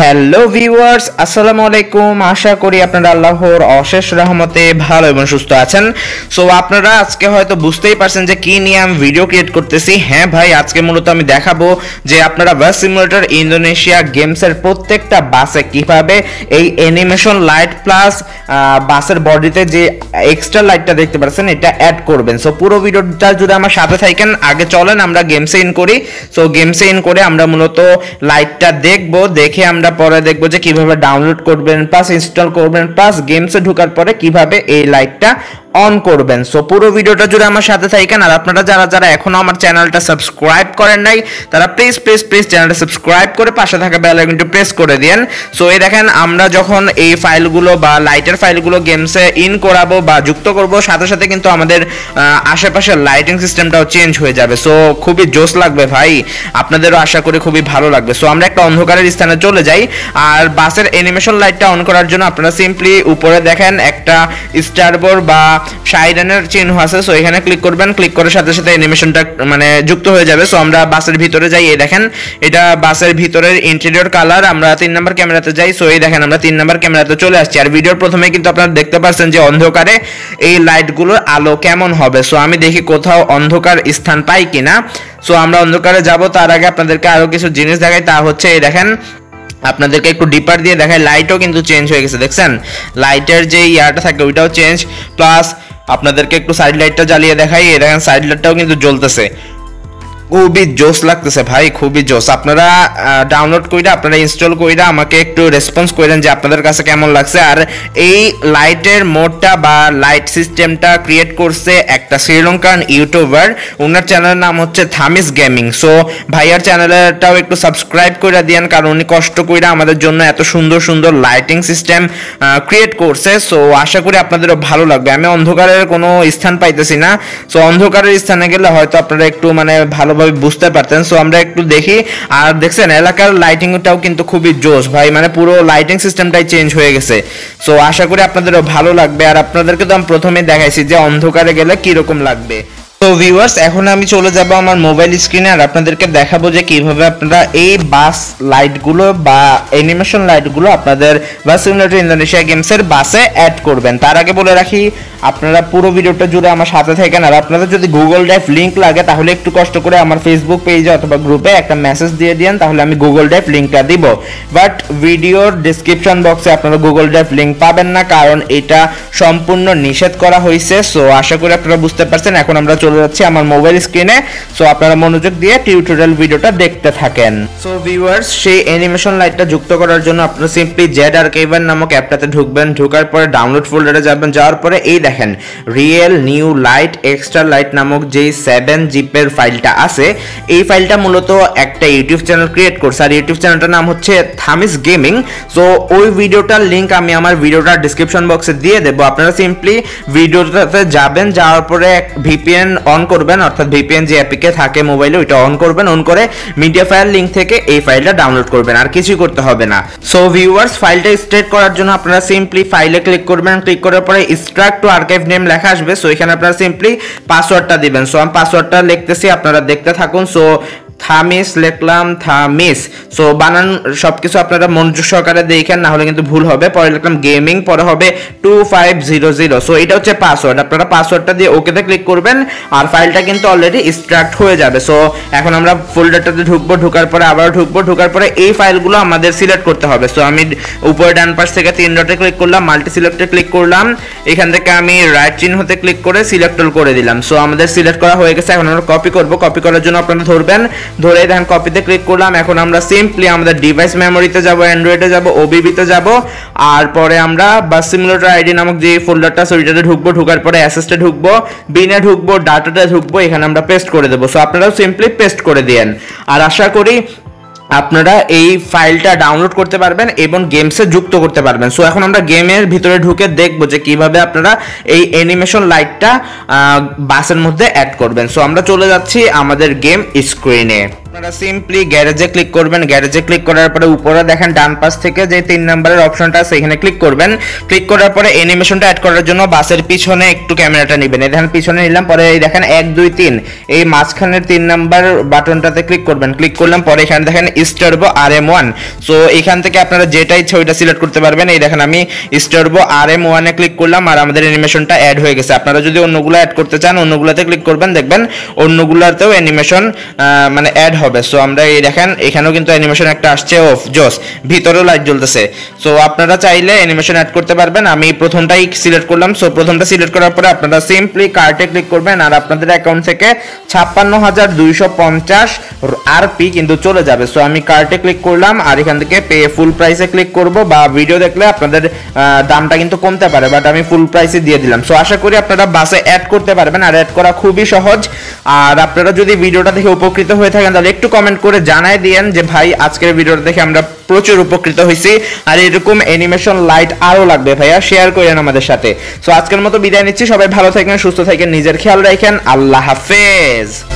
Hello viewers আসসালামু আলাইকুম। আশা করি আপনারা আল্লাহর অশেষ রহমতে ভালো এবং সুস্থ আছেন। সো আপনারা আজকে হয়তো বুঝতেই পারছেন যে কি নিয়ে আমি ভিডিও ক্রিয়েট করতেছি। হ্যাঁ ভাই, আজকে মূলত আমি দেখাবো যে আপনারা বাস সিমুলেটর ইন্দোনেশিয়া গেমসের প্রত্যেকটা বাসে কীভাবে এই অ্যানিমেশন লাইট প্লাস বাসের বডিতে যে এক্সট্রা লাইটটা দেখতে পাচ্ছেন, এটা অ্যাড করবেন। সো পুরো ভিডিওটা যদি আমার সাথে থাকেন, আগে চলেন, আমরা গেমসে ইন করি। সো গেমসে ইন করে আমরা মূলত লাইটটা দেখব, দেখে আমরা পরে দেখব যে কীভাবে ডাউনলোড করবেন প্লাস ইনস্টল করবেন প্লাস গেমসে ঢোকার পরে কীভাবে এই লাইটটা অন করবেন। সো পুরো ভিডিওটা জুড়ে আমার সাথে থাকেন আর আপনারা যারা যারা এখনও আমার চ্যানেলটা সাবস্ক্রাইব করেন নাই, তারা প্লিজ প্লিজ প্লিজ চ্যানেলটা সাবস্ক্রাইব করে পাশে থাকা বেল আইকনটি প্রেস করে দেন সো এই দেখেন আমরা যখন এই ফাইলগুলো বা লাইটের ফাইলগুলো গেমসে ইন করাবো বা যুক্ত করব, সাথে সাথে কিন্তু আমাদের আশেপাশের লাইটিং সিস্টেমটাও চেঞ্জ হয়ে যাবে। সো খুবই জোস লাগবে ভাই। আপনাদেরও আশা করি খুবই ভালো লাগবে। সো আমরা একটা অন্ধকারের স্থানে চলে যাই আর বাসের অ্যানিমেশন লাইটটা অন করার জন্য আপনারা সিম্পলি উপরে দেখেন একটা স্টারবোর্ড বা সাইডানের চিহ্ন আছে সো এখানে ক্লিক করবেন ক্লিক করার সাথে সাথে অ্যানিমেশনটা মানে যুক্ত হয়ে যাবে। সো আমরা বাসের ভিতরে যাই, এই দেখেন, এটা বাসের ভিতরের ইন্টেরিয়র কালার আমরা তিন নাম্বার ক্যামেরাতে যাই সো এই দেখেন, আমরা তিন নাম্বার ক্যামেরাতে চলে আসছি। আর ভিডিওর প্রথমে কিন্তু আপনারা দেখতে পাচ্ছেন যে অন্ধকারে এই লাইটগুলোর আলো কেমন হবে। সো আমি দেখি কোথাও অন্ধকার স্থান পাই কিনা। সো আমরা অন্ধকারে যাব, তার আগে আপনাদেরকে আরও কিছু জিনিস দেখাই, তা হচ্ছে, এই দেখেন আপনাদেরকে একটু ডিপার দিয়ে দেখায় লাইটও কিন্তু চেঞ্জ হয়ে গেছে, দেখছেন? লাইটের যে ইয়ারটা থাকে, ওইটাও চেঞ্জ প্লাস আপনাদেরকে একটু সাইড লাইটটা জ্বালিয়ে দেখাই, এই দেখেন সাইড লাইটটাও কিন্তু জ্বলতেছে। খুবই জোস লাগতেছে ভাই, খুবই জোস আপনারা ডাউনলোড কইরা, আপনারা ইনস্টল কইরা আমাকে একটু রেসপন্স করেন যে আপনাদের কাছে কেমন লাগছে। আর এই লাইটের মোডটা বা লাইট সিস্টেমটা ক্রিয়েট করছে একটা শ্রীলঙ্কান ইউটিউবার ওনার চ্যানেলের নাম হচ্ছে থামিস গেমিং সো ভাইয়ার চ্যানেলটাও একটু সাবস্ক্রাইব করে দিয়েন, কারণ উনি কষ্ট কইরা আমাদের জন্য এত সুন্দর সুন্দর লাইটিং সিস্টেম ক্রিয়েট করছে। সো আশা করি আপনাদেরও ভালো লাগবে। আমি অন্ধকারের কোনো স্থান পাইতেছি না। সো অন্ধকারের স্থানে গেলে হয়তো আপনারা একটু মানে ভালো ভালোভাবে বুঝতে পারতেন। সো আমরা একটু দেখি। আর দেখছেন, এলাকার লাইটিংটাও কিন্তু খুবই জোশ। ভাই মানে পুরো লাইটিং সিস্টেমটাই চেঞ্জ হয়ে গেছে। সো আশা করি আপনাদেরও ভালো লাগবে। আর আপনাদেরকে তো আমি প্রথমেই দেখাইছি যে অন্ধকারে গেলে কীরকম লাগবে। তো ভিউয়ার্স এখন আমি চলে যাব আমার মোবাইল স্ক্রিনে আর আপনাদেরকে দেখাবো যে কীভাবে আপনারা এই বাস লাইটগুলো বা অ্যানিমেশন লাইটগুলো আপনাদের বাস সিমুলেটর ইন্দোনেশিয়া গেমসের বাসে অ্যাড করবেন। তার আগে বলে রাখি, আপনারা পুরো ভিডিওটা জুড়ে আমার সাথে থাকেন। আর আপনাদের যদি গুগল ড্রাইভ লিঙ্ক লাগে, তাহলে একটু কষ্ট করে আমার ফেসবুক পেজে অথবা গ্রুপে একটা মেসেজ দিয়ে দিন তাহলে আমি গুগল ড্রাইভ লিঙ্কটা দিব। বাট ভিডিওর ডিসক্রিপশন বক্সে আপনারা গুগল ড্রাইভ লিঙ্ক পাবেন না, কারণ এটা সম্পূর্ণ নিষেধ করা হয়েছে সো আশা করি আপনারা বুঝতে পারছেন। এখন আমরা চলে যাচ্ছি আমার মোবাইল স্ক্রিনে সো আপনারা মনোযোগ দিয়ে টিউটোরিয়াল ভিডিওটা দেখতে থাকেন। সো ভিউয়ার্স সেই অ্যানিমেশন লাইটটা যুক্ত করার জন্য আপনারা সিম্পলি জেড আর্কাইভার নামক অ্যাপটাতে ঢুকবেন। ঢোকার পরে ডাউনলোড ফোল্ডারে যাবেন। যাওয়ার পরে এই দেখেন real new light extra light নামক যেই সেভেন জিপের ফাইলটা আছে, এই ফাইলটা মূলত একটা ইউটিউব চ্যানেল ক্রিয়েট করছে। আর ইউটিউব চ্যানেলটার নাম হচ্ছে থামিস গেমিং সো ওই ভিডিওটার লিঙ্ক আমি আমার ভিডিওটার ডিসক্রিপশন বক্সে দিয়ে দেবো। আপনারা সিম্পলি ভিডিওটাতে যাবেন, যাওয়ার পরে ভিপিএন অন করবেন, অর্থাৎ ভিপিএন যে অ্যাপিকে থাকে মোবাইলে ওইটা অন করবেন অন করে মিডিয়া ফাইল লিঙ্ক থেকে এই ফাইলটা ডাউনলোড করবেন। আর কিছুই করতে হবে না। সো ভিউয়ার্স ফাইলটা স্ট্রেট করার জন্য আপনারা সিম্পলি ফাইলে ক্লিক করবেন। ক্লিক করার পরে স্ট্রাক টু আর্কাইভ নেম লেখা আসবে। সো এখানে আপনারা সিম্পলি পাসওয়ার্ডটা দিবেন। সো আমি পাসওয়ার্ডটা লিখতেছি, আপনারা দেখতে থাকুন। সো থামিস, লিখলাম, থামিস। সো বানান সব কিছু আপনারা মনোযোগ সহকারে দেখেন না হলে কিন্তু ভুল হবে। পরে লিখলাম গেমিং পরে হবে two five zero zero so এটা হচ্ছে পাসওয়ার্ড আপনারা পাসওয়ার্ডটা দিয়ে ওকেতে ক্লিক করবেন, আর ফাইলটা কিন্তু অলরেডি স্ট্রাক্ট হয়ে যাবে। সো এখন আমরা ফোল্ডারটাতে ঢুকবো, ঢুকার পরে আবার ঢুকবো, ঢুকার পরে এই ফাইলগুলো আমাদের সিলেক্ট করতে হবে। সো আমি উপরে ডান পাশ থেকে তিন ডটে ক্লিক করলাম মাল্টি সিলেক্টে ক্লিক করলাম। এখান থেকে আমি রাইট চিহ্নতে ক্লিক করে সিলেক্ট করে দিলাম। সো আমাদের সিলেক্ট করা হয়ে গেছে, এখন আমরা কপি করব। কপি করার জন্য আপনারা ধরবেন ধরে দেখেন কপিতে ক্লিক করলাম। এখন আমরা সিম্পলি আমাদের ডিভাইস মেমোরিতে যাব অ্যান্ড্রয়েডে যাব ওবিবিতে যাব। আর পরে আমরা বাস সিমুলেটর আইডি নামক যে ফোল্ডারটা ওইটাতে ঢুকবো, ঢুকার পরে অ্যাসেসটা ঢুকবো বিনে ঢুকবো ডাটাটা ঢুকবো, এখানে আমরা পেস্ট করে দেবো। সো আপনারাও সিম্পলি পেস্ট করে দিয়েন। আর আশা করি আপনারা এই ফাইলটা ডাউনলোড করতে পারবেন এবং গেমসে যুক্ত করতে পারবেন। সো এখন আমরা গেমের ভিতরে ঢুকে দেখব যে কীভাবে আপনারা এই অ্যানিমেশন লাইটটা বাসের মধ্যে অ্যাড করবেন। সো আমরা চলে যাচ্ছি আমাদের গেম স্ক্রিনে আপনারা সিম্পলি গ্যারেজে ক্লিক করবেন। গ্যারেজে ক্লিক করার পরে উপরে দেখেন ডান পাশ থেকে যে তিন নাম্বারের অপশনটা আছে, এখানে ক্লিক করবেন। ক্লিক করার পরে অ্যানিমেশনটা অ্যাড করার জন্য বাসের পিছনে একটু ক্যামেরাটা নেবেন। দেখেন পিছনে নিলাম, পরে এই দেখেন এক, দুই, তিন। এই মাঝখানের তিন নাম্বার বাটনটাতে ক্লিক করবেন। ক্লিক করলাম, পরে এখানে দেখেন স্টারবো আর এম ওয়ান সো এখান থেকে আপনারা যেটা ইচ্ছে ওইটা সিলেক্ট করতে পারবেন। এই দেখেন আমি স্টারবো আর এম ওয়ানে ক্লিক করলাম আর আমাদের অ্যানিমেশনটা অ্যাড হয়ে গেছে। আপনারা যদি অন্যগুলো অ্যাড করতে চান, অন্যগুলোতে ক্লিক করবেন। দেখবেন অন্যগুলোতেও অ্যানিমেশন মানে অ্যাড হবে। সো আমরা এই দেখেন, এখানেও কিন্তু অ্যানিমেশন একটা আসছে অফ জোস ভিতরেও লাইট জ্বলতেছে। সো আপনারা চাইলে অ্যানিমেশন অ্যাড করতে পারবেন। আমি প্রথমটাই সিলেক্ট করলাম। সো প্রথমটা সিলেক্ট করার পরে আপনারা সিম্পলি কার্টে ক্লিক করবেন আর আপনাদের অ্যাকাউন্ট থেকে ছাপ্পান্ন হাজার দুইশো পঞ্চাশ আরপি কিন্তু চলে যাবে। সো আমি কার্টে ক্লিক করলাম আর এখান থেকে পে ফুল প্রাইসে ক্লিক করব বা ভিডিও দেখলে আপনাদের দামটা কিন্তু কমতে পারে বাট আমি ফুল প্রাইসে দিয়ে দিলাম। সো আশা করি আপনারা বাসে অ্যাড করতে পারবেন। আর অ্যাড করা খুবই সহজ। আর আপনারা যদি ভিডিওটা দেখে উপকৃত হয়ে থাকেন তাহলে একটু কমেন্ট করে জানাই দিয়েন যে, ভাই, আজকের ভিডিওটা দেখে আমরা প্রচুর উপকৃত হয়েছি আর এরকম অ্যানিমেশন লাইট আরও লাগবে ভাইয়া শেয়ার করেন আমাদের সাথে। সো আজকের মতো বিদায় নিচ্ছি। সবাই ভালো থাকেন, সুস্থ থাকেন, নিজের খেয়াল রাখেন। আল্লাহ হাফেজ।